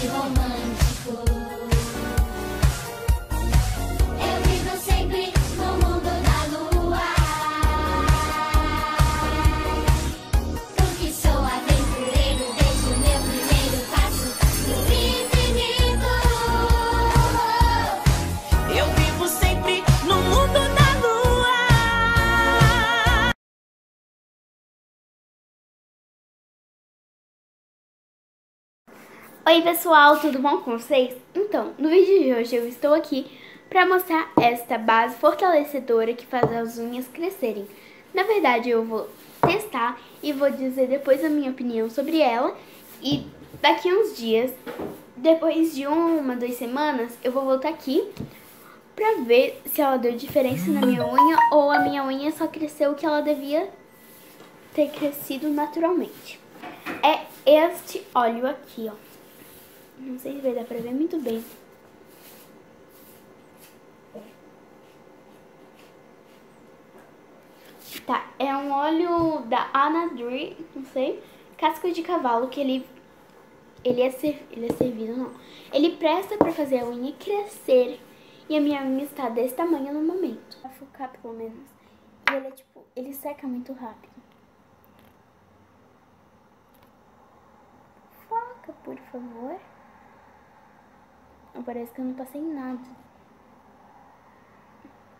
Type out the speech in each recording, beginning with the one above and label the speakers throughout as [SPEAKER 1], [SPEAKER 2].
[SPEAKER 1] que romântico. Eu
[SPEAKER 2] Oi pessoal, tudo bom com vocês? Então, no vídeo de hoje eu estou aqui para mostrar esta base fortalecedora que faz as unhas crescerem. Na verdade eu vou testar e vou dizer depois a minha opinião sobre ela e daqui uns dias, depois de uma, duas semanas, eu vou voltar aqui pra ver se ela deu diferença na minha unha ou a minha unha só cresceu o que ela devia ter crescido naturalmente. É este óleo aqui, ó. Não sei se vai dar pra ver muito bem. Tá, é um óleo da Anadri, não sei, casca de cavalo, que ele ele é, ser, ele é servido, não. Ele presta pra fazer a unha crescer. E a minha unha está desse tamanho no momento. Pra focar, pelo menos. E ele é tipo, ele seca muito rápido. Foca, por favor. Parece que eu não passei nada.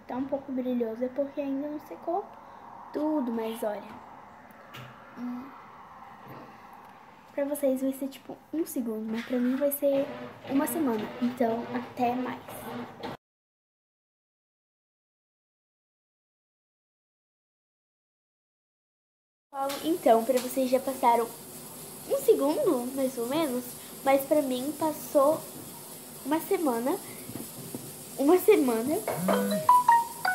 [SPEAKER 2] Tá um pouco brilhoso, é porque ainda não secou tudo, mas olha. Hum. Pra vocês vai ser tipo um segundo, mas pra mim vai ser uma semana. Então, até mais. Então, pra vocês já passaram um segundo, mais ou menos, mas pra mim passou uma semana. Uma semana.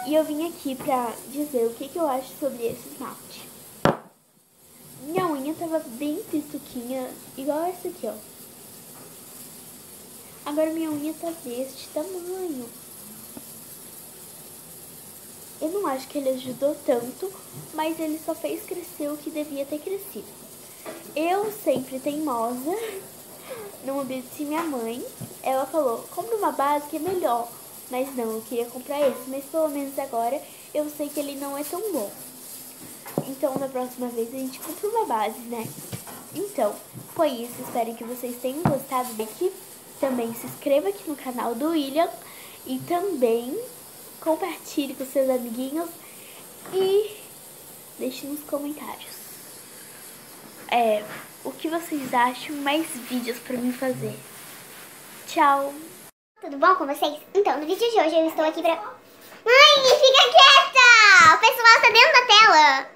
[SPEAKER 2] E eu vim aqui pra dizer o que, que eu acho sobre esse esmalte. Minha unha tava bem pistuquinha, igual essa aqui, ó. Agora minha unha tá deste tamanho. Eu não acho que ele ajudou tanto, mas ele só fez crescer o que devia ter crescido. Eu sempre teimosa, não obedeci minha mãe. Ela falou, compra uma base que é melhor. Mas não, eu queria comprar esse. Mas pelo menos agora eu sei que ele não é tão bom. Então, na próxima vez a gente compra uma base, né? Então, foi isso. Espero que vocês tenham gostado daqui. Também se inscreva aqui no canal do William. E também compartilhe com seus amiguinhos. E deixe nos comentários. É, o que vocês acham mais vídeos pra mim fazer. Tchau!
[SPEAKER 3] Tudo bom com vocês? Então, no vídeo de hoje eu estou aqui pra... Mãe, fica quieta! O pessoal está dentro da tela.